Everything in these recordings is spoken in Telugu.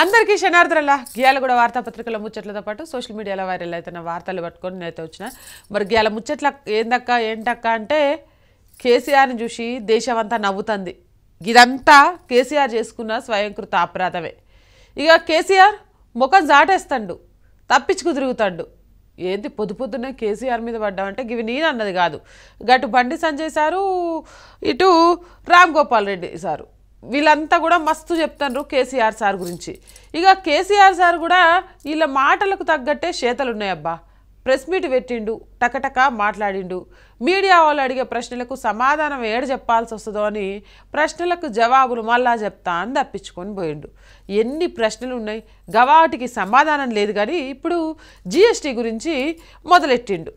అందరికీ క్షణార్థులలా గియాల కూడా వార్తాపత్రికల ముచ్చట్లతో పాటు సోషల్ మీడియాలో వైరల్ అవుతున్న వార్తలు పట్టుకొని నేనైతే వచ్చిన. మరి గియాల ముచ్చట్ల ఏందక్క ఏంటక్క అంటే కేసీఆర్ని చూసి దేశం అంతా నవ్వుతుంది. ఇదంతా కేసీఆర్ చేసుకున్న స్వయంకృత అపరాధమే. ఇక కేసీఆర్ ముఖం జాటేస్తాడు తప్పించుకు తిరుగుతాడు. ఏంది పొద్దు పొద్దున్నే కేసీఆర్ మీద పడ్డామంటే ఇవి నేను అన్నది కాదు. గటు బండి సంజయ్ సారు ఇటు రామ్ గోపాల్ రెడ్డి సారు. వీళ్ళంతా కూడా మస్తు చెప్తారు కేసీఆర్ సార్ గురించి. ఇక కేసీఆర్ సార్ కూడా వీళ్ళ మాటలకు తగ్గట్టే చేతలు ఉన్నాయబ్బా ప్రెస్ మీట్ పెట్టిండు టకటక మాట్లాడిండు. మీడియా వాళ్ళు అడిగే ప్రశ్నలకు సమాధానం ఏడ చెప్పాల్సి వస్తుందో అని ప్రశ్నలకు జవాబులు మళ్ళా చెప్తా అని తప్పించుకొని పోయిండు. ఎన్ని ప్రశ్నలు ఉన్నాయి గవాటికి సమాధానం లేదు కానీ ఇప్పుడు జిఎస్టీ గురించి మొదలెట్టిండు.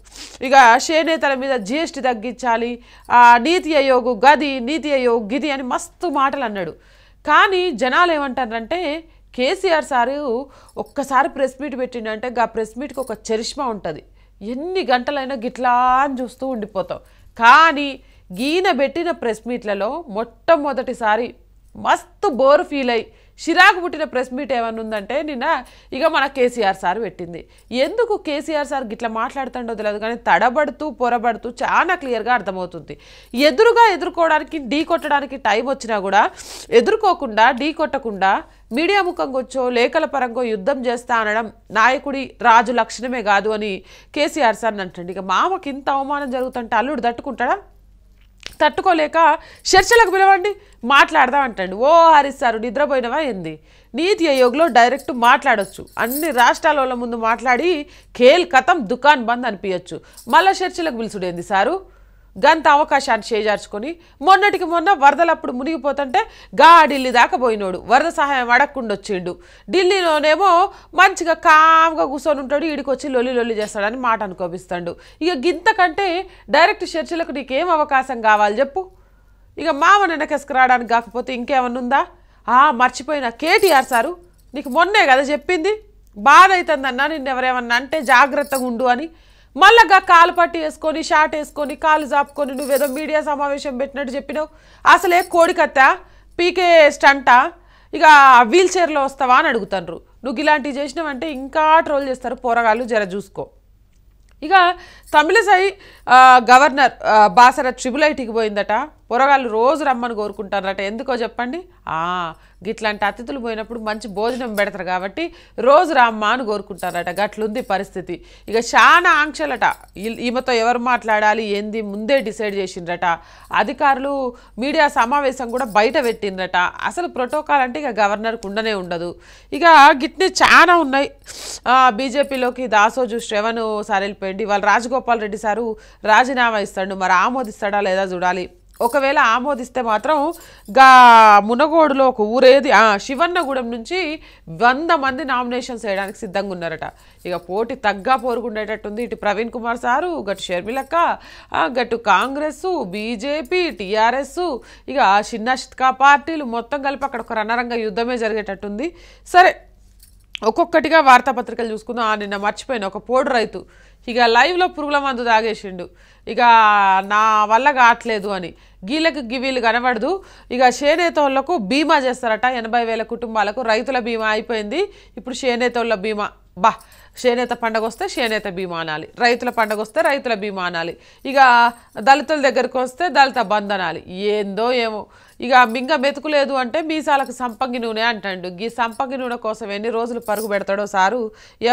ఇక చేనేతల మీద జిఎస్టీ తగ్గించాలి ఆ నీతి ఆయోగ్ గది నీతి ఆయోగ్ గిది అని మస్తు మాటలు అన్నాడు కానీ జనాలు ఏమంటారంటే కేసీఆర్ సారు ఒక్కసారి ప్రెస్ మీట్ పెట్టిండంటే ఆ ప్రెస్ మీట్కి ఒక చరిష్మా ఉంటుంది. ఎన్ని గంటలైనా గిట్లా అని చూస్తూ ఉండిపోతాం. కానీ గీన పెట్టిన ప్రెస్ మీట్లలో మొట్టమొదటిసారి మస్తు బోర్ ఫీల్ అయ్యి చిరాకు పుట్టిన ప్రెస్ మీట్ ఏమన్నా ఉందంటే నిన్న ఇక మన కేసీఆర్ సార్ పెట్టింది. ఎందుకు కేసీఆర్ సార్ గిట్లా మాట్లాడుతుండో తెలియదు కానీ తడబడుతూ పొరబడుతూ చాలా క్లియర్గా అర్థమవుతుంది. ఎదురుగా ఎదుర్కోవడానికి ఢీ కొట్టడానికి టైం వచ్చినా కూడా ఎదుర్కోకుండా ఢీ కొట్టకుండా మీడియా ముఖంగా వచ్చో లేఖల పరంగా యుద్ధం చేస్తా అనడం నాయకుడి రాజు లక్షణమే కాదు అని కేసీఆర్ సార్ అంటండి ఇక మామకి ఇంత అవమానం జరుగుతుంటే అల్లుడు తట్టుకుంటాడా? తట్టుకోలేక చర్చలకు పిలవండి మాట్లాడదాం అంటండి. ఓ హరిస్తారు నిద్రపోయినవా ఏంది? నీతి ఆయోగ్లో డైరెక్ట్ మాట్లాడొచ్చు. అన్ని రాష్ట్రాల వాళ్ళ ముందు మాట్లాడి ఖేల్ కథం దుకాన్ బంద్ అనిపించచ్చు మళ్ళా చర్చలకు పిలుచుడేంది సారు? గంత అవకాశాన్ని చేజార్చుకొని మొన్నటికి మొన్న వరదలప్పుడు మునిగిపోతుంటే గా ఢిల్లీ దాకా పోయినోడు. వరద సహాయం అడగకుండా వచ్చిండు. ఢిల్లీలోనేమో మంచిగా కామ్గా కూర్చొని ఉంటాడు ఈడికి వచ్చి లొల్లి లొల్లి చేస్తాడని మాట అనుకోపిస్తాడు. ఇక గింతకంటే డైరెక్ట్ చర్చలకు నీకేం అవకాశం కావాలి చెప్పు. ఇక మామ వెనకెసుకు రావడానికి కాకపోతే ఇంకేమన్నా ఉందా? ఆ మర్చిపోయిన కేటీఆర్ సారు నీకు మొన్నే కదా చెప్పింది. బాధ అవుతుందన్నా నిన్నెవరేమన్నా అంటే జాగ్రత్తగా ఉండు అని. మళ్ళా కాలు పట్టి వేసుకొని షార్ట్ వేసుకొని కాలు జాపుకొని నువ్వేదో మీడియా సమావేశం పెట్టినట్టు చెప్పినావు. అసలే కోడికత్త పీకే స్టంటా ఇక వీల్ చైర్లో వస్తావా అని అడుగుతాండ్రు. నువ్వు ఇలాంటివి చేసినావంటే ఇంకా ట్రోల్ చేస్తారు పోరగాళ్ళు జర చూసుకో. ఇక తమిళసై గవర్నర్ బాసర ట్రిబుల్ ఐటీకి పోయిందట. పొరగాళ్ళు రోజు రమ్మని కోరుకుంటారట. ఎందుకో చెప్పండి? గిట్లాంటి అతిథులు పోయినప్పుడు మంచి భోజనం పెడతారు కాబట్టి రోజు రామ్మా అని కోరుకుంటారట. గట్లుంది పరిస్థితి. ఇక చాలా ఆంక్షలట. ఈమెతో ఎవరు మాట్లాడాలి ఏంది ముందే డిసైడ్ చేసిండ్రట. అధికారులు మీడియా సమావేశం కూడా బయట పెట్టిండ్రట. అసలు ప్రోటోకాల్ అంటే ఇక గవర్నర్కు ఉండనే ఉండదు. ఇక గిట్ని చాలా ఉన్నాయి. బీజేపీలోకి దాసోజు శ్రవణ్ సారెళ్ళిపోయింది వాళ్ళు వాళ్ళ రాజగోపాల్ రెడ్డి సారు రాజీనామా ఇస్తాడు మరి ఆమోదిస్తాడా లేదా చూడాలి. ఒకవేళ ఆమోదిస్తే మాత్రం గా మునగోడులో ఒక ఊరేది శివన్నగూడెం నుంచి వంద మంది నామినేషన్స్ వేయడానికి సిద్ధంగా ఉన్నారట. ఇక పోటీ తగ్గా పోరుకుండేటట్టుంది ఇటు ప్రవీణ్ కుమార్ సారు గటు షర్మిలక్క గట్టు గటు కాంగ్రెస్ బీజేపీ టీఆర్ఎస్ ఇక చిన్న పార్టీలు మొత్తం కలిపి అక్కడ ఒక రణరంగ యుద్ధమే జరిగేటట్టుంది. సరే ఒక్కొక్కటిగా వార్తాపత్రికలు చూసుకుందాం. నిన్న మర్చిపోయిన. ఒక పోడు రైతు ఇక లైవ్లో పురుగుల మందు తాగేసిండు. ఇక నా వల్ల కావట్లేదు అని. గీళ్ళకి గివీలు కనబడదు. ఇక చేనేతోళ్ళకు బీమా చేస్తారట. ఎనభై వేల కుటుంబాలకు రైతుల బీమా అయిపోయింది. ఇప్పుడు చేనేతోళ్ళ బీమా. బా చేనేత పండగ వస్తే చేనేత బీమా అనాలి. రైతుల పండగ వస్తే రైతుల బీమా అనాలి. ఇక దళితుల దగ్గరికి వస్తే దళిత బంధనాలి ఏందో ఏమో. ఇక మింగ మెతుకులేదు అంటే మీసాలకు సంపంగి నూనె అంటాడు. ఈ సంపంగి నూనె కోసం ఎన్ని రోజులు పరుగు పెడతాడో సారు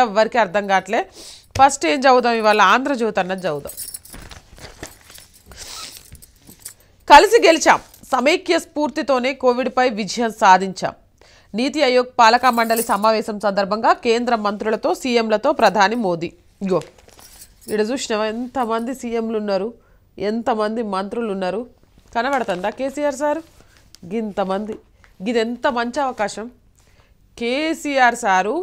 ఎవరికి అర్థం కావట్లే. ఫస్ట్ ఏం చదువుదాం ఇవాళ? ఆంధ్రజ్యోతి అన్నది చదువుదాం. కలిసి గెలిచాం. సమైక్య స్ఫూర్తితోనే కోవిడ్పై విజయం సాధించాం. నీతి ఆయోగ్ పాలక మండలి సమావేశం సందర్భంగా కేంద్ర మంత్రులతో సీఎంలతో ప్రధాని మోదీ. ఇగో ఇక్కడ చూసినావా? ఎంతమంది సీఎంలు ఉన్నారు? ఎంతమంది మంత్రులు ఉన్నారు? కనబడుతుందా కేసీఆర్ సారు? గింతమంది. గిదెంత ఎంత మంచి అవకాశం? కేసీఆర్ సారు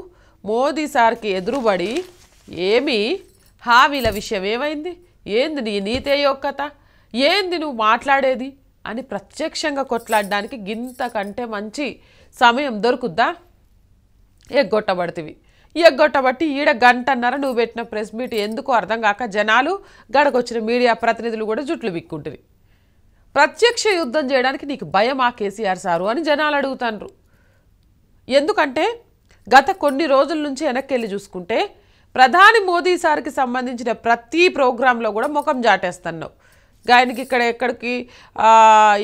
మోదీ సార్కి ఎదురుబడి ఏమి హామీల విషయం ఏమైంది? ఏంది నీ నీతే యొక్కత ఏంది నువ్వు మాట్లాడేది? అని ప్రత్యక్షంగా కొట్లాడడానికి గింతకంటే మంచి సమయం దొరుకుద్దా? ఎగ్గొట్టబడుతుంది ఎగ్గొట్టబట్టి ఈడ గంటన్నర నువ్వు పెట్టిన ప్రెస్ మీట్ ఎందుకో అర్థం కాక జనాలు గడకొచ్చిన మీడియా ప్రతినిధులు కూడా జుట్లు బిక్కుంటుంది ప్రత్యక్ష యుద్ధం చేయడానికి నీకు భయమా కేసీఆర్ సారు అని జనాలు అడుగుతాండ్రు. ఎందుకంటే గత కొన్ని రోజుల నుంచి వెనక్కి వెళ్ళి చూసుకుంటే ప్రధాని మోదీ సార్కి సంబంధించిన ప్రతి ప్రోగ్రాంలో కూడా ముఖం జాటేస్తున్నావు గాయనికి ఇక్కడ ఎక్కడికి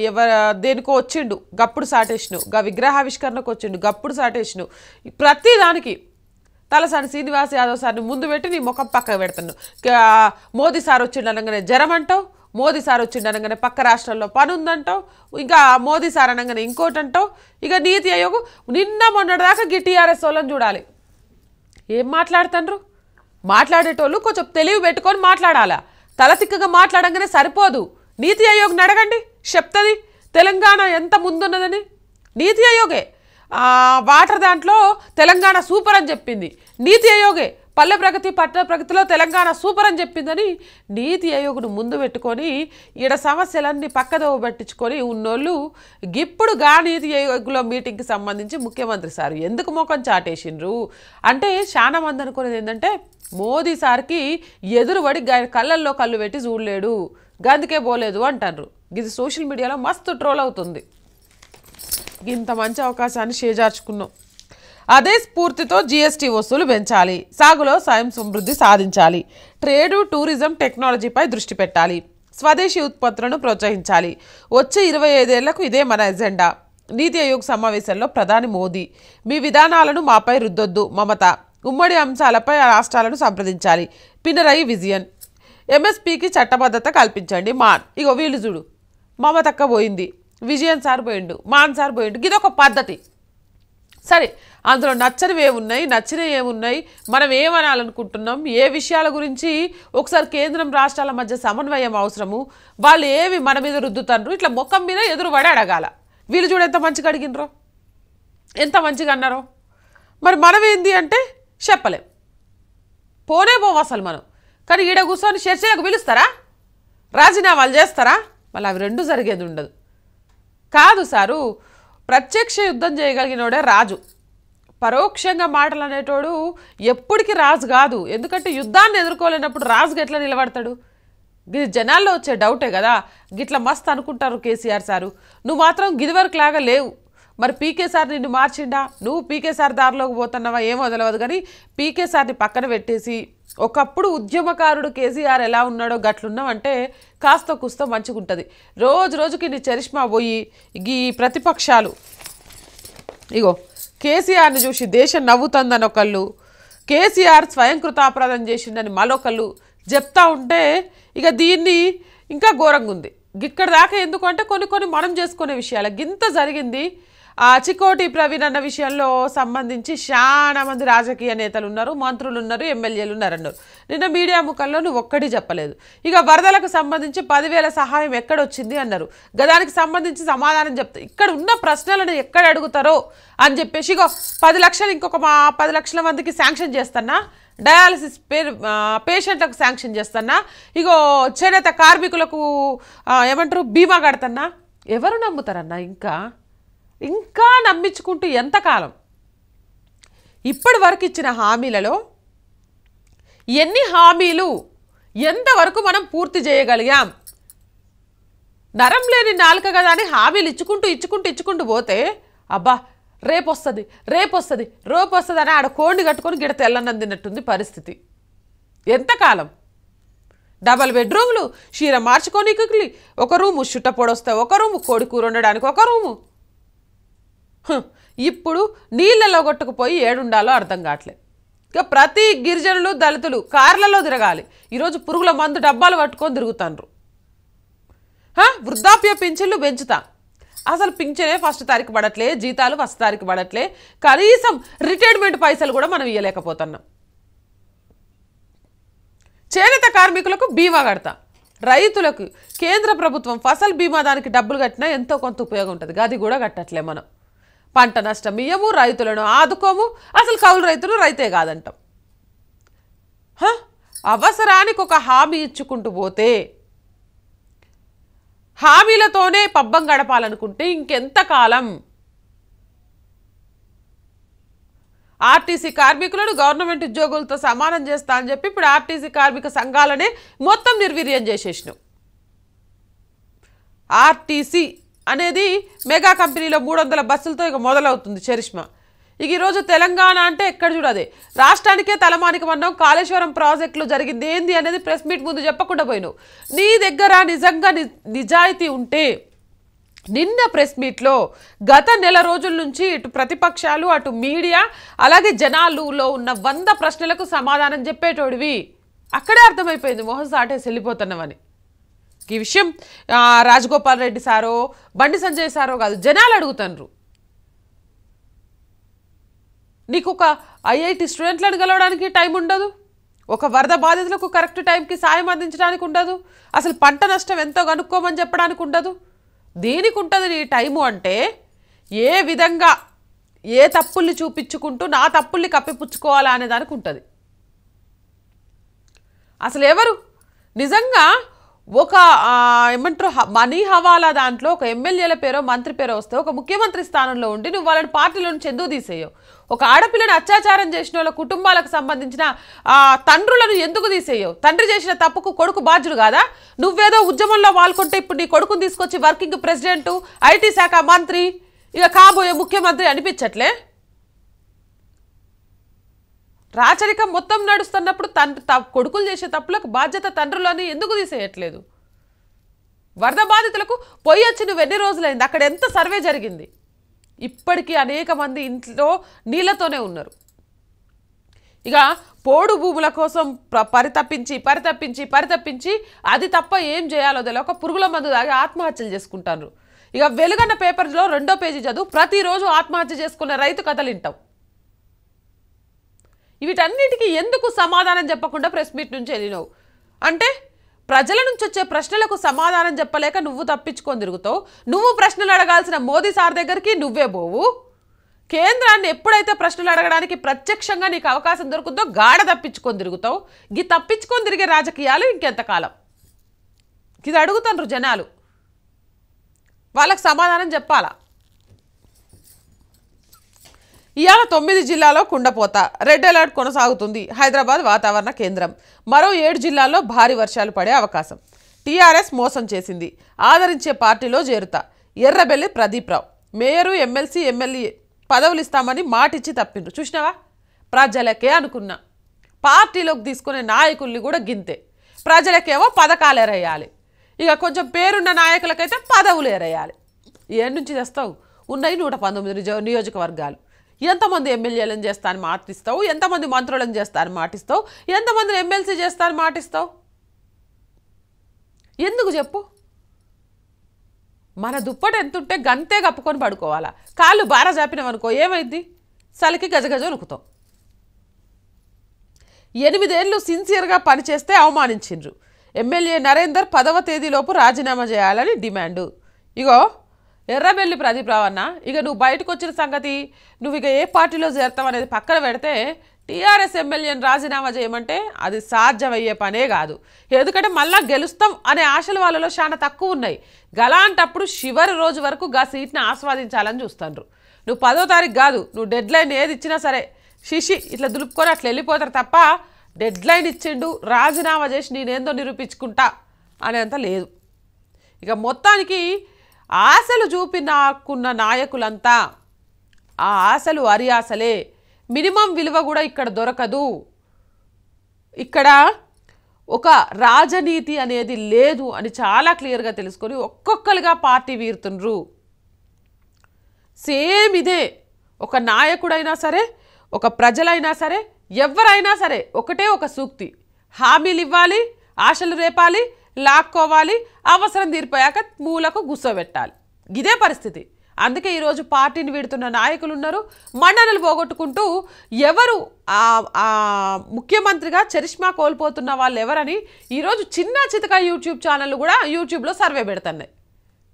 ఎవ దేనికో వచ్చిండు గప్పుడు సాటేసిను గా విగ్రహావిష్కరణకు వచ్చిండు గప్పుడు సాటేసిను ప్రతి దానికి తలసాని శ్రీనివాస్ యాదవ్ సార్ని ముందు పెట్టి నీ ముఖం పక్కకు పెడుతున్నావు. మోదీ సార్ వచ్చిండు అనగానే జ్వరం అంటావు మోదీ సార్ వచ్చిండు అనగానే పక్క రాష్ట్రాల్లో పని ఉందంటావు ఇంకా మోదీ సార్ అనగానే ఇంకోటి అంటావు ఇక నీతి ఆయోగ్ నిన్న మొన్నటిదాకా గి టీఆర్ఎస్ వాళ్ళని చూడాలి. ఏం మాట్లాడుతుండ్రు? మాట్లాడేటోళ్ళు కొంచెం తెలివి పెట్టుకొని మాట్లాడాలా. తలతిక్కగా మాట్లాడంగానే సరిపోదు. నీతి ఆయోగ్ని అడగండి చెప్తుంది. తెలంగాణ ఎంత ముందున్నదని? నీతి ఆయోగే. వాటర్ దాంట్లో తెలంగాణ సూపర్ అని చెప్పింది. నీతి ఆయోగే. పల్లె ప్రగతి పట్టణ ప్రగతిలో తెలంగాణ సూపర్ అని చెప్పిందని నీతి ఆయోగ్ను ముందు పెట్టుకొని ఈడ సమస్యలన్నీ పక్కదోవ పట్టించుకొని ఉన్నోళ్ళు ఇప్పుడు గా నీతి ఆయోగ్లో మీటింగ్కి సంబంధించి ముఖ్యమంత్రి సార్ ఎందుకు మొఖం చాటేసిండ్రు? అంటే చాలా మంది అనుకునేది ఏంటంటే మోదీ సార్కి ఎదురుబడి కళ్ళల్లో కళ్ళు పెట్టి చూడలేడు గందుకే పోలేదు అంటారు ఇది సోషల్ మీడియాలో మస్తు ట్రోల్ అవుతుంది. ఇంత మంచి అవకాశాన్ని చేజార్చుకున్నాం అదే స్ఫూర్తితో జీఎస్టీ వసూలు పెంచాలి. సాగులో స్వయం సమృద్ధి సాధించాలి. ట్రేడు టూరిజం టెక్నాలజీపై దృష్టి పెట్టాలి. స్వదేశీ ఉత్పత్తులను ప్రోత్సహించాలి. వచ్చే ఇరవై ఐదేళ్ళకు ఇదే మన ఎజెండా. నీతి ఆయోగ్ సమావేశంలో ప్రధాని మోదీ మీ విధానాలను మాపై రుద్దొద్దు మమత. ఉమ్మడి అంశాలపై ఆ రాష్ట్రాలను సంప్రదించాలి. పినరయి విజయన్. ఎంఎస్పీకి చట్టబద్ధత కల్పించండి. మాన్. ఇగో వీళ్ళు చూడు. మమతక్క పోయింది. విజయన్ సార్ పోయిండు. మాన్ సార్ పోయిండు. ఇదొక పద్ధతి. సరే అందులో నచ్చనివి ఏమున్నాయి? నచ్చినవి ఏమున్నాయి? మనం ఏమనాలనుకుంటున్నాం? ఏ విషయాల గురించి? ఒకసారి కేంద్రం రాష్ట్రాల మధ్య సమన్వయం అవసరము. వాళ్ళు ఏవి మన మీద రుద్దుతారు ఇట్లా ముఖం మీద ఎదురు పడి అడగాల. వీళ్ళు చూడు ఎంత మంచిగా అడిగినరో ఎంత మంచిగా అన్నారో? మరి మనం ఏంది అంటే చెప్పలేం. పోనే పోవు అసలు మనం. కానీ ఈడ కూర్చొని చర్చలకు పిలుస్తారా? రాజీనామాలు చేస్తారా? మళ్ళీ అవి రెండు జరిగేది ఉండదు. కాదు సారు ప్రత్యక్ష యుద్ధం చేయగలిగినోడే రాజు. పరోక్షంగా మాటలు అనేటోడు ఎప్పటికీ రాజు కాదు. ఎందుకంటే యుద్ధాన్ని ఎదుర్కోలేనప్పుడు రాజుగా ఎట్లా నిలబడతాడు? గిది జనాల్లో వచ్చే డౌటే కదా. గిట్లా మస్తు అనుకుంటారు కేసీఆర్ సారు. నువ్వు మాత్రం గిదివరకు లాగా లేవు. మరి పీకే సార్ నిన్ను మార్చిండా? నువ్వు పీకే సార్ దారిలోకి పోతున్నావా? ఏమో తెలియదు కానీ పీకే సార్ని పక్కన పెట్టేసి ఒకప్పుడు ఉద్యమకారుడు కేసీఆర్ ఎలా ఉన్నాడో గట్లున్నావంటే కాస్త కుస్తో మంచిగుంటుంది. రోజు రోజుకి నీ చరిష్మా పోయి ఈ ప్రతిపక్షాలు. ఇగో కేసీఆర్ని చూసి దేశం నవ్వుతుందని ఒకళ్ళు కేసీఆర్ స్వయం కృతాపరాధం చేసిండని మరొకళ్ళు చెప్తా ఉంటే ఇక దీన్ని ఇంకా ఘోరంగా ఉంది ఇక్కడ దాకా ఎందుకంటే కొన్ని కొన్ని మనం చేసుకునే విషయాలు. గింత జరిగింది చికోటి ప్రవీణ్ అన్న విషయంలో సంబంధించి చాలా మంది రాజకీయ నేతలు ఉన్నారు మంత్రులు ఉన్నారు ఎమ్మెల్యేలు ఉన్నారు అన్నారు నిన్న మీడియా ముఖంలో నువ్వు ఒక్కటి చెప్పలేదు. ఇక వరదలకు సంబంధించి పదివేల సహాయం ఎక్కడొచ్చింది అన్నారు. గదానికి సంబంధించి సమాధానం చెప్తా ఇక్కడ ఉన్న ప్రశ్నలను ఎక్కడ అడుగుతారో అని చెప్పేసి ఇగో పది లక్షలు ఇంకొక మా పది లక్షల మందికి శాంక్షన్ చేస్తానా? డయాలసిస్ పే పేషెంట్లకు శాంక్షన్ చేస్తానా? ఇగో చేనేత కార్మికులకు ఏమంటారు బీమా కడతన్నా ఎవరు నమ్ముతారన్నా ఇంకా? ఇంకా నమ్మించుకుంటూ ఎంతకాలం? ఇప్పటి వరకు ఇచ్చిన హామీలలో ఎన్ని హామీలు ఎంతవరకు మనం పూర్తి చేయగలిగాం? నరం లేని నాలుక కదా అని హామీలు ఇచ్చుకుంటూ ఇచ్చుకుంటూ ఇచ్చుకుంటూ పోతే అబ్బా రేపు వస్తుంది రేపు వస్తుంది రేపు వస్తుంది అని ఆడ కోడిని కట్టుకొని గిడ తెల్లనందినట్టుంది పరిస్థితి. ఎంతకాలం? డబల్ బెడ్రూమ్లు చీర మార్చుకోనీకి ఒక రూము చుట్ట పొడొస్తే ఒక రూము కోడి కూర ఉండడానికి ఒక రూము. ఇప్పుడు నీళ్ళలో కొట్టుకుపోయి ఏడుండాలో అర్థం కావట్లేదు ఇక ప్రతి గిరిజనులు దళితులు కార్లలో తిరగాలి. ఈరోజు పురుగుల మందు డబ్బాలు పట్టుకొని తిరుగుతాండ్రు. వృద్ధాప్య పింఛన్లు పెంచుతాం. అసలు పింఛనే ఫస్ట్ తారీఖు పడట్లే జీతాలు ఫస్ట్ తారీఖు పడట్లే. కనీసం రిటైర్మెంట్ పైసలు కూడా మనం ఇవ్వలేకపోతున్నాం చేనేత కార్మికులకు బీమా కడతా. రైతులకు కేంద్ర ప్రభుత్వం ఫసల్ బీమా దానికి డబ్బులు కట్టినా ఎంతో కొంత ఉపయోగం ఉంటుంది. గది కూడా కట్టట్లే మనం. పంట నష్టం ఇయ్యము రైతులను ఆదుకోము. అసలు కౌలు రైతులు రైతే కాదంటాం. హ? అవసరానికి ఒక హామీ ఇచ్చుకుంటూ పోతే హామీలతోనే పబ్బం గడపాలనుకుంటే ఇంకెంత కాలం ఆర్టీసీ కార్మికులను గవర్నమెంట్ ఉద్యోగులతో సమానం చేస్తా అని చెప్పి ఇప్పుడు ఆర్టీసీ కార్మిక సంఘాలనే మొత్తం నిర్వీర్యం చేసేసినాం. ఆర్టీసీ అనేది మెగా కంపెనీలో మూడు వందల బస్సులతో ఇక మొదలవుతుంది చరిష్మా. ఇక ఈరోజు తెలంగాణ అంటే ఎక్కడ చూడదే రాష్ట్రానికే తలమానికి అన్నావు కాళేశ్వరం ప్రాజెక్టులో జరిగింది ఏంది అనేది ప్రెస్ మీట్ ముందు చెప్పకుండా పోయినావు. నీ దగ్గర నిజంగా ని- నిజాయితీ ఉంటే నిన్న ప్రెస్ మీట్లో గత నెల రోజుల నుంచి ఇటు ప్రతిపక్షాలు అటు మీడియా అలాగే జనాలులో ఉన్న వంద ప్రశ్నలకు సమాధానం చెప్పేటోడివి. అక్కడే అర్థమైపోయింది మోహన్ సాటేసి వెళ్ళిపోతున్నామని ఈ విషయం. రాజగోపాల్ రెడ్డి సారో బండి సంజయ్ సారో కాదు జనాలు అడుగుతున్నారు. నీకు ఒక ఐఐటి స్టూడెంట్లను కలవడానికి టైం ఉండదు? ఒక వరద బాధితులకు కరెక్ట్ టైంకి సాయం అందించడానికి ఉండదు? అసలు పంట నష్టం ఎంతో కనుక్కోమని చెప్పడానికి ఉండదు? దేనికి ఉంటుంది నీ టైము అంటే ఏ విధంగా ఏ తప్పుల్ని చూపించుకుంటూ నా తప్పుల్ని కప్పిపుచ్చుకోవాలా అనే దానికి ఉంటుంది. అసలు ఎవరు? నిజంగా ఒక ఏమంటారు మనీ హవాలా దాంట్లో ఒక ఎమ్మెల్యేల పేరో మంత్రి పేరో వస్తే ఒక ముఖ్యమంత్రి స్థానంలో ఉండి నువ్వు వాళ్ళని పార్టీలో నుంచి ఎందుకు తీసేయవు ఒక ఆడపిల్లని అత్యాచారం చేసిన వాళ్ళ కుటుంబాలకు సంబంధించిన తండ్రులను ఎందుకు తీసేయవు తండ్రి చేసిన తప్పుకు కొడుకు బాధ్యుడు కాదా? నువ్వేదో ఉద్యమంలో వాల్కొంటే ఇప్పుడు నీ కొడుకుని తీసుకొచ్చి వర్కింగ్ ప్రెసిడెంట్ ఐటీ శాఖ మంత్రి ఇక కాబోయే ముఖ్యమంత్రి అనిపించట్లే? రాచరికం మొత్తం నడుస్తున్నప్పుడు తండ్రి త- కొడుకులు చేసే తప్పులకు బాధ్యత తండ్రులని ఎందుకు తీసేయట్లేదు? వరద బాధితులకు పొయ్యి వచ్చి నువ్వు ఎన్ని రోజులైంది? అక్కడ ఎంత సర్వే జరిగింది? ఇప్పటికీ అనేక మంది ఇంట్లో నీళ్ళతోనే ఉన్నారు. ఇక పోడు భూముల కోసం పరితప్పించి పరితప్పించి పరితప్పించి అది తప్ప ఏం చేయాలో తెలియక పురుగుల మందు తాగి ఆత్మహత్యలు చేసుకుంటారు ఇక వెలుగన్న పేపర్లో రెండో పేజీ చదువు ప్రతిరోజు ఆత్మహత్య చేసుకున్న రైతు కథలు వింటావు వీటన్నిటికీ ఎందుకు సమాధానం చెప్పకుండా ప్రెస్ మీట్ నుంచి వెళ్ళినావు? అంటే ప్రజల నుంచి వచ్చే ప్రశ్నలకు సమాధానం చెప్పలేక నువ్వు తప్పించుకొని తిరుగుతావు. నువ్వు ప్రశ్నలు అడగాల్సిన మోదీ సార్ దగ్గరికి నువ్వే పోవు. కేంద్రాన్ని ఎప్పుడైతే ప్రశ్నలు అడగడానికి ప్రత్యక్షంగా నీకు అవకాశం దొరుకుతుందో గాఢ తప్పించుకొని తిరుగుతావు. ఈ తప్పించుకొని తిరిగే రాజకీయాలు ఇంకెంతకాలం? ఇది అడుగుతాండ్రు జనాలు. వాళ్ళకి సమాధానం చెప్పాలా? ఇవాళ తొమ్మిది జిల్లాలో కుండపోత. రెడ్ అలర్ట్ కొనసాగుతుంది. హైదరాబాద్ వాతావరణ కేంద్రం. మరో ఏడు జిల్లాల్లో భారీ వర్షాలు పడే అవకాశం. టీఆర్ఎస్ మోసం చేసింది. ఆదరించే పార్టీలో చేరుతా. Errabelli Pradeeprao mayor MLC MLA పదవులు ఇస్తామని మాటిచ్చి తప్పిండ్రు. చూసినావా? ప్రజలకే అనుకున్నా. పార్టీలోకి తీసుకునే నాయకుల్ని కూడా గింతే. ప్రజలకేమో పథకాలు ఎరేయాలి. ఇక కొంచెం పేరున్న నాయకులకైతే పదవులు ఎరేయాలి. ఏ నుంచి తెస్తావు? ఉన్నాయి నూట పంతొమ్మిది నియోజకవర్గాలు. ఎంతమంది ఎమ్మెల్యేలను చేస్తాను మాటిస్తావు? ఎంతమంది మంత్రులను చేస్తాను మాటిస్తావు? ఎంతమంది ఎమ్మెల్సీ చేస్తాను మాటిస్తావు? ఎందుకు చెప్పు? మన దుప్పటి ఎంతుంటే గంతే కప్పుకొని పడుకోవాలా. కాళ్ళు బార జాపినామనుకో ఏమైంది చలికి గజగజ ఉనుకుతాం ఎనిమిదేళ్ళు సిన్సియర్గా పనిచేస్తే అవమానించిండ్రు. ఎమ్మెల్యే నరేందర్ పదవ తేదీలోపు రాజీనామా చేయాలని డిమాండు. ఇగో ఎర్రబెల్లి ప్రదీప్ రావన్న ఇక నువ్వు బయటకు వచ్చిన సంగతి నువ్వు ఇక ఏ పార్టీలో చేరుతావు అనేది పక్కన పెడితే టీఆర్ఎస్ ఎమ్మెల్యేని రాజీనామా చేయమంటే అది సాధ్యమయ్యే పనే కాదు. ఎందుకంటే మళ్ళా గెలుస్తాం అనే ఆశలు వాళ్ళలో చాలా తక్కువ ఉన్నాయి. గలాంటప్పుడు చివరి రోజు వరకు గా సీట్ని ఆస్వాదించాలని చూస్తాండ్రు. నువ్వు పదో తారీఖు కాదు నువ్వు డెడ్ లైన్ ఏది ఇచ్చినా సరే శిషి ఇట్లా దులుపుకొని అట్లా వెళ్ళిపోతారు తప్ప డెడ్ లైన్ ఇచ్చిండు రాజీనామా చేసి నేనేందో నిరూపించుకుంటా అనేంత లేదు. ఇక మొత్తానికి ఆశలు చూపినాకున్న నాయకులంతా ఆ ఆశలు అరి ఆశలే మినిమం విలువ కూడా ఇక్కడ దొరకదు. ఇక్కడ ఒక రాజనీతి అనేది లేదు అని చాలా క్లియర్గా తెలుసుకొని ఒక్కొక్కరుగా పార్టీ వీరుతుండ్రు. సేమ్ ఇదే. ఒక నాయకుడైనా సరే ఒక ప్రజలైనా సరే ఎవరైనా సరే ఒకటే ఒక సూక్తి. హామీలు ఇవ్వాలి ఆశలు రేపాలి లాక్కోవాలి అవసరం తీరిపోయాక మూలకు గుస్సోబెట్టాలి ఇదే పరిస్థితి. అందుకే ఈరోజు పార్టీని వీడుతున్న నాయకులు ఉన్నారు. మండనలు పోగొట్టుకుంటూ ఎవరు ముఖ్యమంత్రిగా చరిష్మా కోల్పోతున్న వాళ్ళు ఎవరని ఈరోజు చిన్న చితక యూట్యూబ్ ఛానళ్ళు కూడా యూట్యూబ్లో సర్వే పెడుతున్నాయి.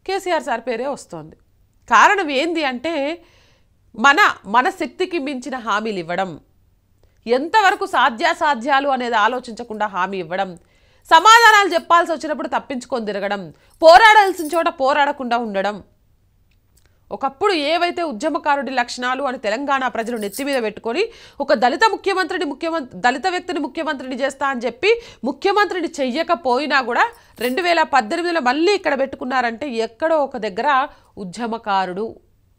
కేసీఆర్ సార్ పేరే వస్తోంది. కారణం ఏంది అంటే మన మన శక్తికి మించిన హామీలు ఇవ్వడం. ఎంతవరకు సాధ్యాసాధ్యాలు అనేది ఆలోచించకుండా హామీ ఇవ్వడం. సమాధానాలు చెప్పాల్సి వచ్చినప్పుడు తప్పించుకొని తిరగడం పోరాడాల్సిన చోట పోరాడకుండా ఉండడం. ఒకప్పుడు ఏవైతే ఉద్యమకారుడి లక్షణాలు అని తెలంగాణ ప్రజలు నెత్తి మీద పెట్టుకొని ఒక దళిత ముఖ్యమంత్రిని ముఖ్యమంత్రి దళిత వ్యక్తిని ముఖ్యమంత్రిని చేస్తా అని చెప్పి ముఖ్యమంత్రిని చెయ్యకపోయినా కూడా రెండు వేల పద్దెనిమిదిలో మళ్ళీ ఇక్కడ పెట్టుకున్నారంటే ఎక్కడో ఒక దగ్గర ఉద్యమకారుడు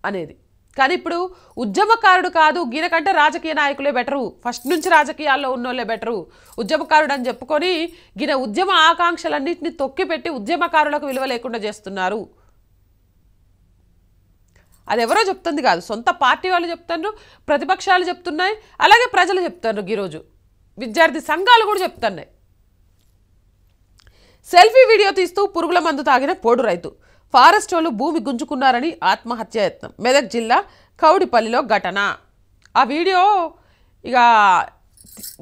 అనేది. కానీ ఇప్పుడు ఉద్యమకారుడు కాదు గీనకంటే రాజకీయ నాయకులే బెటరు. ఫస్ట్ నుంచి రాజకీయాల్లో ఉన్నోళ్ళే బెటరు. ఉద్యమకారుడు అని చెప్పుకొని గిన ఉద్యమ ఆకాంక్షలన్నింటినీ తొక్కిపెట్టి ఉద్యమకారులకు విలువ లేకుండా చేస్తున్నారు. అది ఎవరో చెప్తుంది కాదు. సొంత పార్టీ వాళ్ళు చెప్తున్నారు ప్రతిపక్షాలు చెప్తున్నాయి అలాగే ప్రజలు చెప్తున్నారు ఈరోజు. విద్యార్థి సంఘాలు కూడా చెప్తున్నాయి. సెల్ఫీ వీడియో తీస్తూ పురుగుల మందు తాగిన పోడు రైతు. ఫారెస్ట్ వాళ్ళు భూమి గుంజుకున్నారని ఆత్మహత్య యత్నం. మెదక్ జిల్లా కౌడిపల్లిలో ఘటన. ఆ వీడియో ఇక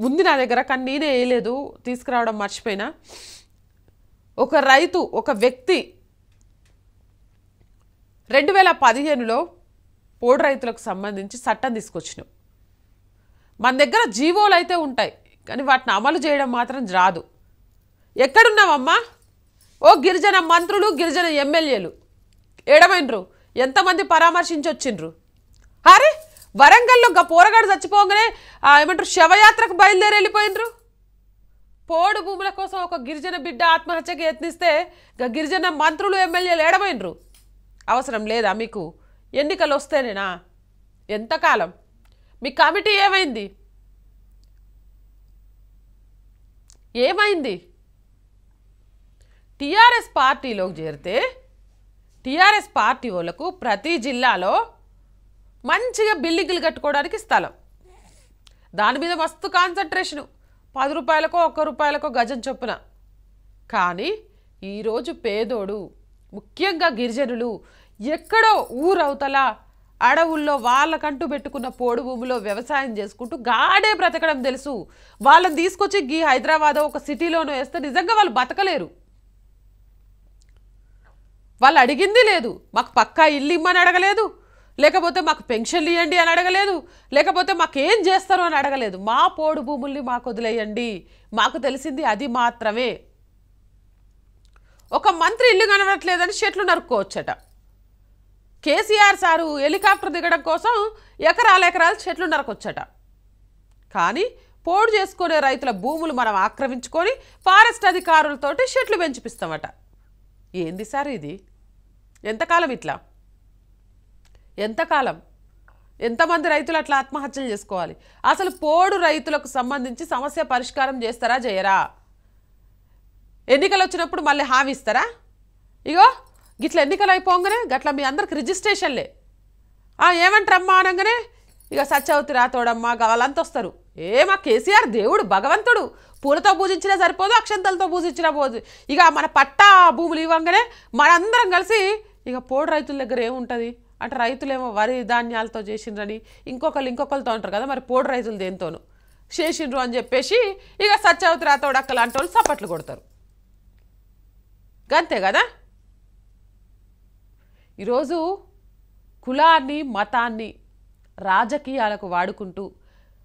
ఉంది నా దగ్గర కానీ నేనే వేయలేదు తీసుకురావడం మర్చిపోయినా. ఒక రైతు ఒక వ్యక్తి రెండు వేల పదిహేనులో పోడు రైతులకు సంబంధించి చట్టం తీసుకొచ్చినాం. మన దగ్గర జీవోలు అయితే ఉంటాయి కానీ వాటిని అమలు చేయడం మాత్రం రాదు. ఎక్కడున్నావమ్మా? ఓ గిరిజన మంత్రులు గిరిజన ఎమ్మెల్యేలు. ఏడమైనరు ఎంతమంది పరామర్శించి వచ్చిండ్రు అరే వరంగల్లో గా పోరగాడు చచ్చిపోగానే ఏమంటారు శవయాత్రకు బయలుదేరి వెళ్ళిపోయినరు పోడు భూముల కోసం ఒక గిరిజన బిడ్డ ఆత్మహత్యకి యత్నిస్తే గా గిరిజన మంత్రులు ఎమ్మెల్యేలు ఏడమైనరు అవసరం లేదా మీకు? ఎన్నికలు వస్తేనేనా? ఎంతకాలం? మీ కమిటీ ఏమైంది? ఏమైంది? టీఆర్ఎస్ పార్టీలోకి చేరితే టీఆర్ఎస్ పార్టీ వాళ్ళకు ప్రతి జిల్లాలో మంచిగా బిల్డింగులు కట్టుకోవడానికి స్థలం. దాని మీద మస్తు కాన్సన్ట్రేషను. పది రూపాయలకో ఒక్క రూపాయలకో గజం చొప్పున. కానీ ఈరోజు పేదోడు ముఖ్యంగా గిరిజనులు ఎక్కడో ఊరవతల అడవుల్లో వాళ్ళకంటూ పెట్టుకున్న పోడు భూమిలో వ్యవసాయం చేసుకుంటూ గాడే బ్రతకడం తెలుసు. వాళ్ళని తీసుకొచ్చి గీ హైదరాబాద్ ఒక సిటీలోనో వేస్తే నిజంగా వాళ్ళు బతకలేరు. వాళ్ళు అడిగింది లేదు. మాకు పక్కా ఇల్లు ఇమ్మని అడగలేదు. లేకపోతే మాకు పెన్షన్లు ఇవ్వండి అని అడగలేదు. లేకపోతే మాకు ఏం చేస్తారు అని అడగలేదు. మా పోడు భూముల్ని మాకు వదిలేయండి. మాకు తెలిసింది అది మాత్రమే. ఒక మంత్రి ఇల్లు కనబడట్లేదని చెట్లు నరుక్కోవచ్చట. కేసీఆర్ సారు హెలికాప్టర్ దిగడం కోసం ఎకరాల ఎకరాలు చెట్లు నరకొచ్చట. కానీ పోడు చేసుకునే రైతుల భూములు మనం ఆక్రమించుకొని ఫారెస్ట్ అధికారులతోటి చెట్లు పెంచిపిస్తామట. ఏంది సార్ ఇది? ఎంతకాలం ఇట్లా? ఎంతకాలం? ఎంతమంది రైతులు అట్లా ఆత్మహత్యలు చేసుకోవాలి? అసలు పోడు రైతులకు సంబంధించి సమస్య పరిష్కారం చేస్తారా చేయరా? ఎన్నికలు వచ్చినప్పుడు మళ్ళీ హామీ ఇస్తారా? ఇగో గిట్ల ఎన్నికలు అయిపోగానే గట్ల మీ అందరికి రిజిస్ట్రేషన్లే. ఏమంటారమ్మా అనగానే? ఇక సత్యవతి రాతోడమ్మా గా వాళ్ళంతా వస్తారు. ఏ మా కేసీఆర్ దేవుడు భగవంతుడు. పూలతో పూజించినా సరిపోదు అక్షంతలతో పూజించినా పోదు. ఇక మన పట్టా భూములు ఇవ్వగానే మనందరం కలిసి ఇక పోడు రైతుల దగ్గర ఏముంటుంది? అంటే రైతులేమో వరి ధాన్యాలతో చేసిండ్రని ఇంకొకరు ఇంకొకరితో ఉంటారు కదా మరి పోడు రైతులు దేంతోనూ? చేసిండ్రు అని చెప్పేసి ఇక సత్యవతి రాతోడు అక్క వాళ్ళు సపట్లు కొడతారు. అంతే కదా? ఈరోజు కులాన్ని మతాన్ని రాజకీయాలకు వాడుకుంటూ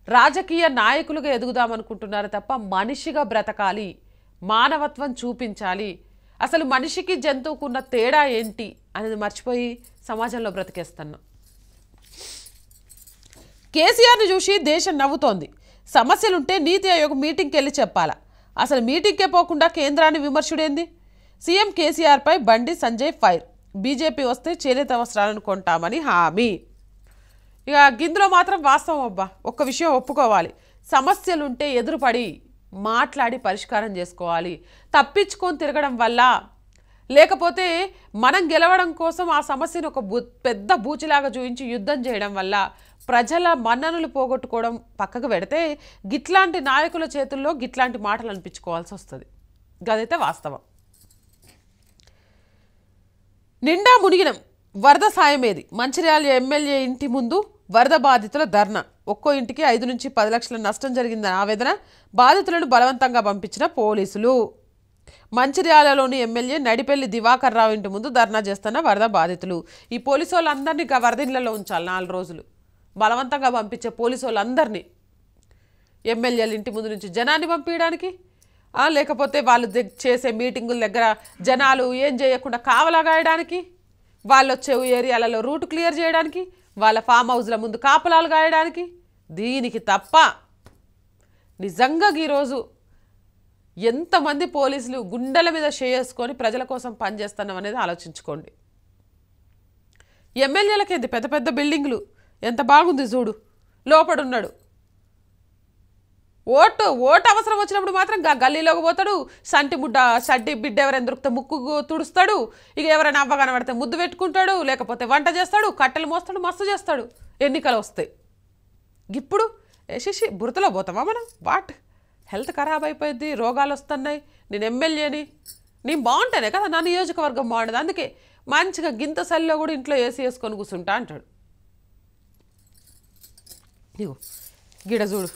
రాజకీయ నాయకులుగా ఎదుగుదామనుకుంటున్నారు తప్ప మనిషిగా బ్రతకాలి మానవత్వం చూపించాలి అసలు మనిషికి జంతువుకున్న తేడా ఏంటి అనేది మర్చిపోయి సమాజంలో బ్రతికేస్తున్నాం. కేసీఆర్ని చూసి దేశం నవ్వుతోంది. సమస్యలుంటే నీతి ఆయోగ్ మీటింగ్కి వెళ్ళి చెప్పాలా. అసలు మీటింగ్కే పోకుండా కేంద్రాన్ని విమర్శుడేంది? CM కేసీఆర్పై Bandi Sanjay fire. BJP వస్తే చేనేత వస్త్రాలను కొంటామని హామీ. ఇక గిందులో మాత్రం వాస్తవం అబ్బా. ఒక్క విషయం ఒప్పుకోవాలి. సమస్యలుంటే ఎదురుపడి మాట్లాడి పరిష్కారం చేసుకోవాలి. తప్పించుకొని తిరగడం వల్ల లేకపోతే మనం గెలవడం కోసం ఆ సమస్యను ఒక పెద్ద బూచిలాగా చూపించి యుద్ధం చేయడం వల్ల ప్రజల మన్ననలు పోగొట్టుకోవడం పక్కకు పెడితే గిట్లాంటి నాయకుల చేతుల్లో గిట్లాంటి మాటలు అనిపించుకోవాల్సి వస్తుంది. గదైతే వాస్తవం. నిండా మునిగినం. వరద సాయమేది. మంచిర్యాల ఎమ్మెల్యే ఇంటి ముందు వరద బాధితుల ధర్నా. ఒక్కో ఇంటికి ఐదు నుంచి పది లక్షల నష్టం జరిగిందని ఆవేదన బాధితులను బలవంతంగా పంపించిన పోలీసులు. మంచిర్యాలలోని ఎమ్మెల్యే నడిపెల్లి దివాకర్ రావు ఇంటి ముందు ధర్నా చేస్తున్న వరద బాధితులు. ఈ పోలీసు వాళ్ళందరినీ వరద ఇళ్ళలో ఉంచాలి నాలుగు రోజులు. బలవంతంగా పంపించే పోలీసు వాళ్ళందరినీ ఎమ్మెల్యేల ఇంటి ముందు నుంచి జనాన్ని పంపించడానికి లేకపోతే వాళ్ళు చేసే మీటింగుల దగ్గర జనాలు ఏం చేయకుండా కావలాగాయడానికి వాళ్ళు వచ్చే ఏరియాలలో రూట్ క్లియర్ చేయడానికి వాళ్ళ ఫామ్ హౌస్ల ముందు కాపలాలు గాయడానికి? దీనికి తప్ప నిజంగా ఈరోజు ఎంతమంది పోలీసులు గుండెల మీద చేసుకొని ప్రజల కోసం పనిచేస్తున్నాం అనేది ఆలోచించుకోండి. ఎమ్మెల్యేలకి ఏంది పెద్ద పెద్ద బిల్డింగ్లు? ఎంత బాగుంది చూడు. లోపడున్నాడు. ఓటు ఓటు అవసరం వచ్చినప్పుడు మాత్రం గల్లీలోకి పోతాడు. సంటి ముడ్డ సడ్డి బిడ్డ ఎవరైనా దొరికితే ముక్కు తుడుస్తాడు. ఇక ఎవరైనా అవ్వ కనబడితే ముద్దు పెట్టుకుంటాడు. లేకపోతే వంట చేస్తాడు కట్టెలు మోస్తాడు మస్తు చేస్తాడు. ఎన్నికలు వస్తాయి. ఇప్పుడు యశస్వి బురదలో పోతామా మనం? వాట్ హెల్త్ ఖరాబ్ అయిపోయింది రోగాలు వస్తున్నాయి. నేను ఎమ్మెల్యేని. నేను బాగుంటానే కదా నా నియోజకవర్గం బాగుండదు. అందుకే మంచిగా గింత సల్లో కూడా ఇంట్లో ఏసీ వేసుకొని కూర్చుంటా అంటాడు. ఇగో గిడ చూడు.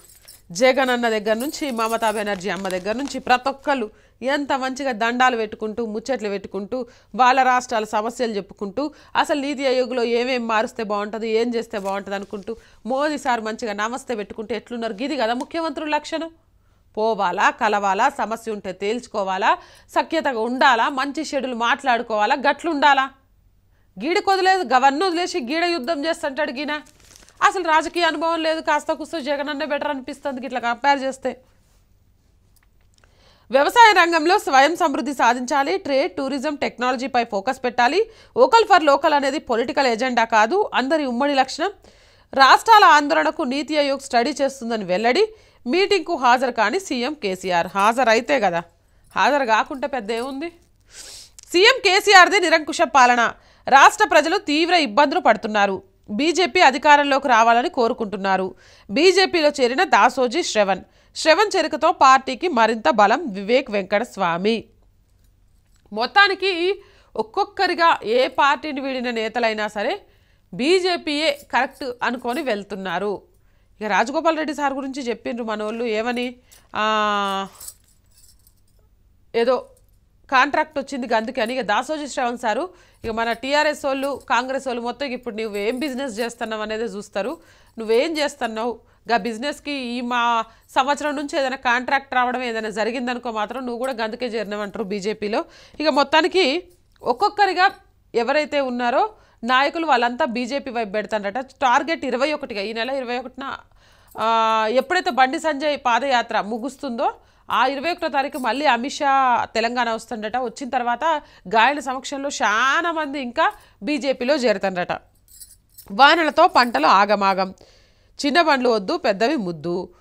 జగన్ అన్న దగ్గర నుంచి మమతా బెనర్జీ అమ్మ దగ్గర నుంచి ప్రతి ఒక్కళ్ళు ఎంత మంచిగా దండాలు పెట్టుకుంటూ ముచ్చట్లు పెట్టుకుంటూ వాళ్ళ రాష్ట్రాల సమస్యలు చెప్పుకుంటూ అసలు నీతి ఆయోగ్లో ఏమేమి మారుస్తే బాగుంటుంది ఏం చేస్తే బాగుంటుంది అనుకుంటూ మోదీ సార్ మంచిగా నమస్తే పెట్టుకుంటే ఎట్లున్నారు? గిది కదా ముఖ్యమంత్రుల లక్షణం. పోవాలా కలవాలా సమస్య ఉంటే తేల్చుకోవాలా సఖ్యతగా ఉండాలా మంచి షెడ్యూల్ మాట్లాడుకోవాలా గట్లుండాలా? గీడ కొదిలేదు గవర్న వదిలేసి గీడ యుద్ధం చేస్తుంటాడు గీనా. అసలు రాజకీయ అనుభవం లేదు కాస్త కూస్తో జగన్ అన్నే బెటర్ అనిపిస్తుంది ఇట్లా కంపేర్ చేస్తే. వ్యవసాయ రంగంలో స్వయం సమృద్ధి సాధించాలి ట్రేడ్ టూరిజం టెక్నాలజీపై ఫోకస్ పెట్టాలి. ఓకల్ ఫర్ లోకల్ అనేది పొలిటికల్ ఎజెండా కాదు అందరి ఉమ్మడి లక్షణం. రాష్ట్రాల ఆందోళనకు నీతి ఆయోగ్ స్టడీ చేస్తుందని వెల్లడి మీటింగ్కు హాజరు కాని సీఎం కేసీఆర్. హాజరైతే కదా. హాజరు కాకుంటే పెద్ద ఏముంది? సీఎం కేసీఆర్ది నిరంకుశ పాలన. రాష్ట్ర ప్రజలు తీవ్ర ఇబ్బందులు పడుతున్నారు. బీజేపీ అధికారంలోకి రావాలని కోరుకుంటున్నారు. బీజేపీలో చేరిన దాసోజీ శ్రవణ్. శ్రవణ్ చెరుకతో పార్టీకి మరింత బలం వివేక్ వెంకట స్వామి మొత్తానికి ఒక్కొక్కరిగా ఏ పార్టీని వీడిన నేతలైనా సరే బీజేపీయే కరెక్ట్ అనుకొని వెళ్తున్నారు. ఇక రాజగోపాల్ రెడ్డి సార్ గురించి చెప్పిండ్రు మనోళ్ళు. ఏమని? ఏదో కాంట్రాక్ట్ వచ్చింది అందుకని ఇక దాసోజీ శ్రవణ్ సారు ఇక మన టీఆర్ఎస్ వాళ్ళు కాంగ్రెస్ వాళ్ళు మొత్తం ఇప్పుడు నువ్వు ఏం బిజినెస్ చేస్తున్నావు అనేది చూస్తారు. నువ్వేం చేస్తున్నావు? గా బిజినెస్కి ఈ మా సంవత్సరం నుంచి ఏదైనా కాంట్రాక్ట్ రావడం ఏదైనా జరిగిందనుకో మాత్రం నువ్వు కూడా గందుకే చేరినావంటారు బీజేపీలో. ఇక మొత్తానికి ఒక్కొక్కరిగా ఎవరైతే ఉన్నారో నాయకులు వాళ్ళంతా బీజేపీ వైపు పెడతారట టార్గెట్ ఇరవై ఒకటిగా ఈ నెల ఇరవై ఒకటిన ఎప్పుడైతే బండి సంజయ్ పాదయాత్ర ముగుస్తుందో ఆ ఇరవై ఒకటో తారీఖు మళ్ళీ అమిత్ షా తెలంగాణ వస్తుండట. వచ్చిన తర్వాత గాయల సమక్షంలో చాలా మంది ఇంకా బీజేపీలో చేరుతుండట వానలతో పంటలు ఆగమాగం. చిన్న బండ్లు వద్దు పెద్దవి ముద్దు.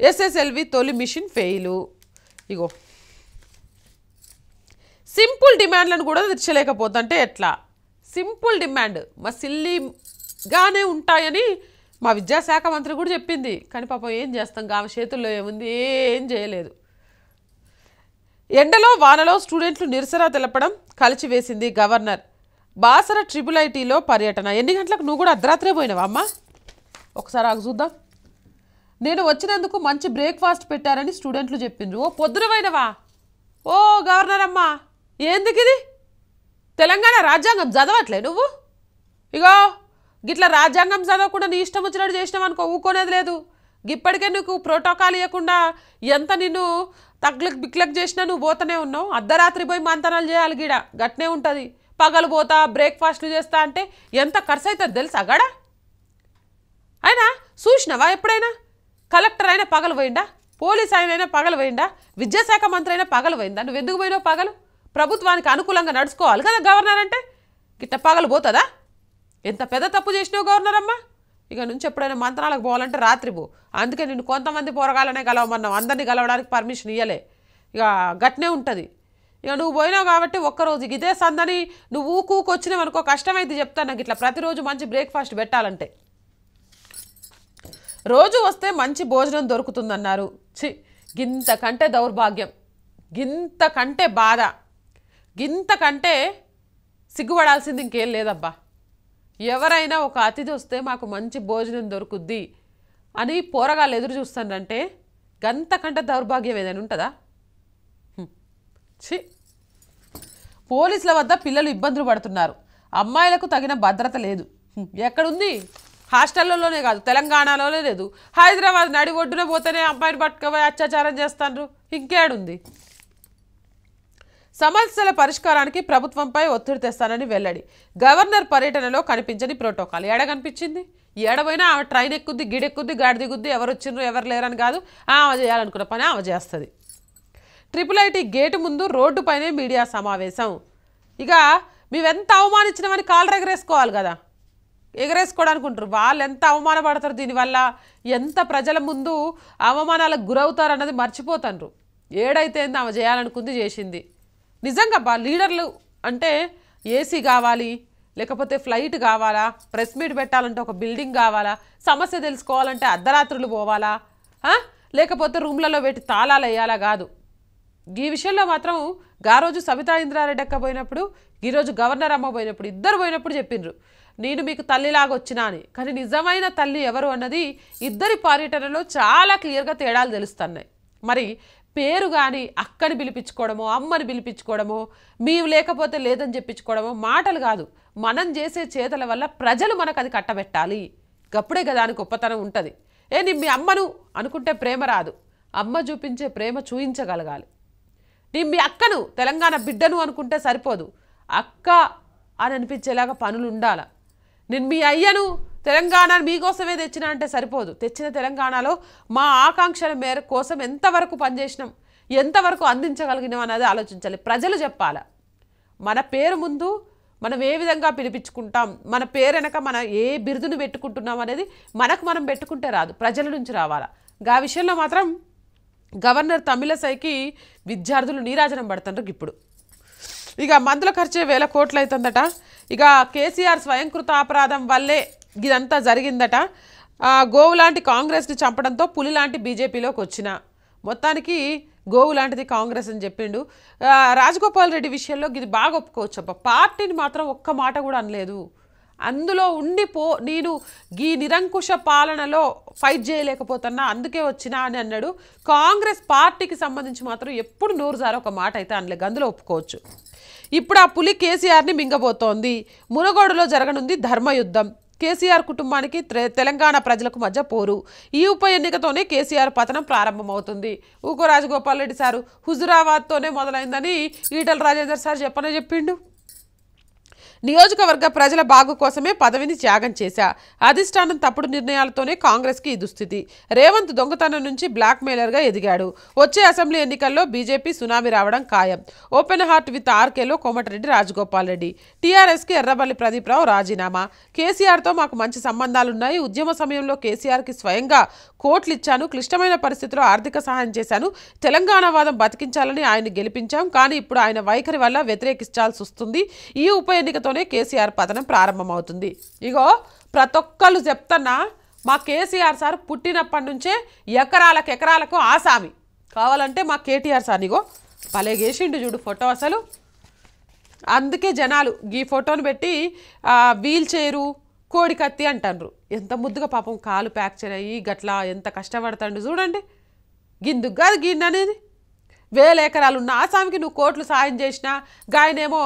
ఎస్ఎస్ఎల్వి తొలి మిషన్ ఫెయిలు. ఇగో. సింపుల్ డిమాండ్లను కూడా తీర్చలేకపోతుంటే ఎట్లా? Simple demand. మా సిల్లీగానే ఉంటాయని మా విద్యాశాఖ మంత్రి కూడా చెప్పింది. కానీ పాపం ఏం చేస్తాం? ఆమె చేతుల్లో ఏముంది? ఏం చేయలేదు. ఎండలో వానలో స్టూడెంట్లు నిరసన తెలపడం కలిచివేసింది గవర్నర్. బాసర ట్రిపుల్ ఐటీలో పర్యటన. ఎన్ని గంటలకు నువ్వు కూడా అర్ధరాత్రే పోయినావా అమ్మా? ఒకసారి ఆగు చూద్దాం. నేను వచ్చినందుకు మంచి బ్రేక్ఫాస్ట్ పెట్టారని స్టూడెంట్లు చెప్పిండ్రు. ఓ పొద్దున పోయినవా? ఓ గవర్నర్ అమ్మా ఏందుకు ఇది? తెలంగాణ రాజ్యాంగం చదవట్లే నువ్వు? ఇగో గిట్ల రాజ్యాంగం చదవకుండా నీ ఇష్టం వచ్చినట్టు చేసినావు అనుకో ఊకోనేది లేదు. ఇప్పటికే నీకు ప్రోటోకాల్ ఇవ్వకుండా ఎంత నిన్ను తగ్లక్ బిక్లక్ చేసినా నువ్వు పోతూనే ఉన్నావు? అర్ధరాత్రి పోయి మంతనాలు చేయాలి గీడ. గట్నే ఉంటుంది. పగలు పోతా బ్రేక్ఫాస్ట్లు చేస్తా అంటే ఎంత ఖర్చు అవుతుంది తెలుసా గడ? అయినా చూసినావా ఎప్పుడైనా? కలెక్టర్ అయినా పగలు పోయిందా పోలీస్ ఆయన అయినా పగలు పోయిందా విద్యాశాఖ మంత్రి అయినా పగలు పోయిందా? నువ్వు ఎందుకు పోయినావు పగలు? ప్రభుత్వానికి అనుకూలంగా నడుచుకోవాలి కదా గవర్నర్ అంటే? గిట్ట పగలు పోతుందా? ఎంత పెద్ద తప్పు చేసినావు గవర్నర్ అమ్మా ఇక నుంచి ఎప్పుడైనా మంత్రాలకు పోవాలంటే రాత్రి పో. అందుకే నేను కొంతమంది పోరగాలనే కలవమన్నావు. అందరినీ కలవడానికి పర్మిషన్ ఇవ్వలే ఇక గట్నే ఉంటుంది. ఇక నువ్వు పోయినావు కాబట్టి ఒక్కరోజు ఇదే సందని నువ్వు ఊకూకు వచ్చినావు అనుకో కష్టమైతే చెప్తాను నాకు ఇట్లా ప్రతిరోజు మంచి బ్రేక్ఫాస్ట్ పెట్టాలంటే. రోజు వస్తే మంచి భోజనం దొరుకుతుందన్నారు. చి గింతకంటే దౌర్భాగ్యం. గింతకంటే బాధ. గింతకంటే సిగ్గుపడాల్సింది ఇంకేం లేదబ్బా. ఎవరైనా ఒక అతిథి వస్తే మాకు మంచి భోజనం దొరుకుద్ది అని పోరగాళ్ళు ఎదురు చూస్తానంటే గంతకంట దౌర్భాగ్యం ఏదైనా ఉంటుందా? ఛీ! పోలీసుల వద్ద పిల్లలు ఇబ్బందులు పడుతున్నారు. అమ్మాయిలకు తగిన భద్రత లేదు. ఎక్కడుంది? హాస్టళ్ళలోనే కాదు తెలంగాణలోనే లేదు. హైదరాబాద్ నడి ఒడ్డున పోతేనే అమ్మాయిని పట్టుకపోయి అత్యాచారం చేస్తాండ్రు. ఇంకేడుంది? సమస్యల పరిష్కారానికి ప్రభుత్వంపై ఒత్తిడి తెస్తానని వెల్లడి. గవర్నర్ పర్యటనలో కనిపించని ప్రోటోకాల్. ఏడ కనిపించింది ఏడపోయినా ఆమె ట్రైన్ ఎక్కుద్ది గిడెక్కుద్ది గాడి దిగుద్ది ఎవరు వచ్చిండ్రు ఎవరు లేరని కాదు ఆమె చేయాలనుకున్న పని ఆమె చేస్తుంది. ట్రిపుల్ ఐటీ గేటు ముందు రోడ్డుపైనే మీడియా సమావేశం. ఇక మేమెంత అవమానించినామని కాలు ఎగరేసుకోవాలి కదా. ఎగరేసుకోవడానికి ఉంటారు వాళ్ళు ఎంత అవమానపడతారు దీనివల్ల? ఎంత ప్రజల ముందు అవమానాలకు గురవుతారు అన్నది మర్చిపోతారు ఏడైతే ఆమె చేయాలనుకుంది చేసింది. నిజంగా బా లీడర్లు అంటే ఏసీ కావాలి లేకపోతే ఫ్లైట్ కావాలా ప్రెస్ మీట్ పెట్టాలంటే ఒక బిల్డింగ్ కావాలా సమస్య తెలుసుకోవాలంటే అర్ధరాత్రులు పోవాలా లేకపోతే రూమ్లలో పెట్టి తాళాలు వేయాలా కాదు. ఈ విషయంలో మాత్రం గా రోజు సబితా ఇంద్రారెడ్డి అక్క పోయినప్పుడు ఈరోజు గవర్నర్ అమ్మ పోయినప్పుడు ఇద్దరు పోయినప్పుడు చెప్పిండ్రు. నేను మీకు తల్లిలాగా వచ్చినా అని. కానీ నిజమైన తల్లి ఎవరు అన్నది ఇద్దరి పర్యటనలో చాలా క్లియర్గా తేడాలు తెలుస్తున్నాయి. మరి పేరు కానీ అక్కని పిలిపించుకోవడమో అమ్మని పిలిపించుకోవడమో మేము లేకపోతే లేదని చెప్పించుకోవడమో మాటలు కాదు. మనం చేసే చేతల వల్ల ప్రజలు మనకు అది కట్టబెట్టాలి. గప్పుడే కదా అని గొప్పతనం ఉంటుంది. ఏ నీ మీ అమ్మను అనుకుంటే ప్రేమ రాదు. అమ్మ చూపించే ప్రేమ చూయించగలగాలి. నీ మీ అక్కను తెలంగాణ బిడ్డను అనుకుంటే సరిపోదు. అక్క అని అనిపించేలాగా పనులు ఉండాల. నేను మీ అయ్యను తెలంగాణ మీకోసమే తెచ్చిన అంటే సరిపోదు. తెచ్చిన తెలంగాణలో మా ఆకాంక్షల మేర కోసం ఎంతవరకు పనిచేసినాం ఎంతవరకు అందించగలిగినాం అనేది ఆలోచించాలి. ప్రజలు చెప్పాల? మన పేరు ముందు మనం ఏ విధంగా పిలిపించుకుంటాం మన పేరు వెనక మన ఏ బిరుదును పెట్టుకుంటున్నాం అనేది మనకు మనం పెట్టుకుంటే రాదు. ప్రజల నుంచి రావాలా? గా విషయంలో మాత్రం గవర్నర్ తమిళసైకి విద్యార్థులు నీరాజనం పడుతుండ్రు ఇప్పుడు. ఇక మందుల ఖర్చే వేల కోట్లు అవుతుందట ఇక కేసీఆర్ స్వయంకృత అపరాధం వల్లే ఇదంతా జరిగిందట. గోవు లాంటి కాంగ్రెస్ని చంపడంతో పులి లాంటి బీజేపీలోకి వచ్చిన. మొత్తానికి గోవు లాంటిది కాంగ్రెస్ అని చెప్పిండు. రాజగోపాల్ రెడ్డి విషయంలో ఇది బాగా ఒప్పుకోవచ్చు అబ్బా. పార్టీని మాత్రం ఒక్క మాట కూడా అనలేదు. అందులో ఉండి పో నేను ఈ నిరంకుశ పాలనలో ఫైట్ చేయలేకపోతున్నా అందుకే వచ్చినా అని అన్నాడు. కాంగ్రెస్ పార్టీకి సంబంధించి మాత్రం ఎప్పుడు నోరుజారు ఒక మాట అయితే అనలేదు. అందులో ఒప్పుకోవచ్చు. ఇప్పుడు ఆ పులి కేసీఆర్ని మింగబోతోంది. మునగోడులో జరగనుంది ధర్మయుద్ధం. కేసీఆర్ కుటుంబానికి తెలంగాణ ప్రజలకు మధ్య పోరు. ఈ ఉప ఎన్నికతోనే కేసీఆర్ పతనం ప్రారంభమవుతుంది. ఊకో రాజగోపాల్ రెడ్డి సారు హుజురాబాద్తోనే మొదలైందని ఈటల రాజేందర్ సార్ చెప్పనే చెప్పిండు. నియోజకవర్గ ప్రజల బాగు కోసమే పదవిని త్యాగం చేశా. అధిష్టానం తప్పుడు నిర్ణయాలతోనే కాంగ్రెస్కి ఈ దుస్థితి రేవంత్ దొంగతనం నుంచి బ్లాక్ మెయిలర్గా ఎదిగాడు. వచ్చే అసెంబ్లీ ఎన్నికల్లో బీజేపీ సునామీ రావడం ఖాయం. ఓపెన్ హార్ట్ విత్ ఆర్కేలో కోమటిరెడ్డి రాజగోపాల్ రెడ్డి టీఆర్ఎస్కి ఎర్రబల్లి ప్రదీప్ రావు రాజీనామా. కేసీఆర్తో మాకు మంచి సంబంధాలున్నాయి. ఉద్యమ సమయంలో కేసీఆర్కి స్వయంగా కోట్లు ఇచ్చాను క్లిష్టమైన పరిస్థితిలో ఆర్థిక సహాయం చేశాను. తెలంగాణ వాదం బతికించాలని ఆయన గెలిపించాం. కానీ ఇప్పుడు ఆయన వైఖరి వల్ల వ్యతిరేకించాల్సి వస్తుంది ఈ ఉప ఎన్నికతో ఎన్నికతోనే కేసీఆర్ పతనం ప్రారంభమవుతుంది. ఇగో ప్రతి ఒక్కళ్ళు చెప్తున్నా మా కేసీఆర్ సార్ పుట్టినప్పటి నుంచే ఎకరాలకు ఎకరాలకు ఆసామి. కావాలంటే మా కేటీఆర్ సార్ ఇగో పలేగేసిండు చూడు ఫోటో అసలు. అందుకే జనాలు ఈ ఫోటోని పెట్టి వీల్ చైరు కోడి కత్తి అంటారు ఎంత ముద్దుగా పాపం కాలు ప్యాక్చర్ అయ్యి గట్లా ఎంత కష్టపడతాడు చూడండి. గిందుకు కాదు గిన్నె అనేది వేల ఎకరాలు ఉన్న ఆసామికి నువ్వు కోట్లు సాయం చేసినా గాయనేమో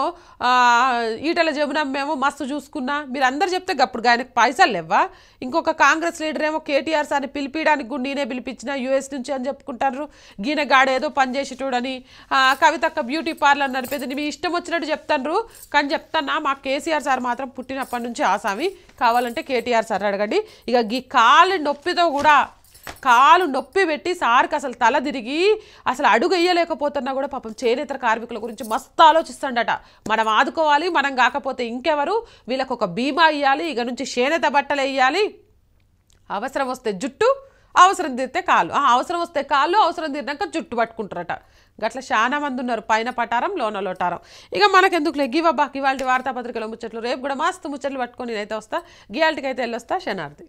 ఈటల జమునమ్మేమో మస్తు చూసుకున్నా. మీరు అందరు చెప్తే అప్పుడు ఆయనకు పైసలు లేవా ఇంకొక కాంగ్రెస్ లీడర్ ఏమో కేటీఆర్ సార్ని పిలిపించడానికి కూడా నేనే పిలిపించిన యూఎస్ నుంచి అని చెప్పుకుంటారు గీన గాడేదో పని చేసేటోడని కవితక్క బ్యూటీ పార్లర్ నడిపేది మీ ఇష్టం వచ్చినట్టు చెప్తాను కానీ చెప్తానా మా కేసీఆర్ సార్ మాత్రం పుట్టినప్పటి నుంచి ఆసామి. కావాలంటే కేటీఆర్ సార్ అడగండి. ఇక ఈ కాలు నొప్పితో కూడా కాలు నొప్పి పెట్టి సార్కి అసలు తల తిరిగి అసలు అడుగు వేయలేకపోతున్నా కూడా పాపం చేనేతర కార్మికుల గురించి మస్తు ఆలోచిస్తాడట. మనం ఆదుకోవాలి మనం కాకపోతే ఇంకెవరు? వీళ్ళకు ఒక బీమా ఇవ్వాలి ఇక నుంచి చేనేత బట్టలు వేయాలి అవసరం వస్తే జుట్టు అవసరం తీరితే కాళ్ళు ఆ, అవసరం వస్తే కాళ్ళు అవసరం తీరినాక జుట్టు పట్టుకుంటారట. గట్ల చాలా మంది ఉన్నారు పైన పటారం లోన లోటారం. ఇక మనకెందుకు లెగ్గివబ్బా ఇవాళ వార్తాపత్రికలో ముచ్చట్లు. రేపు కూడా మస్తు ముచ్చట్లు పట్టుకొని నేనైతే వస్తా. గియాల్టీకి అయితే వెళ్ళొస్తా. శనార్థి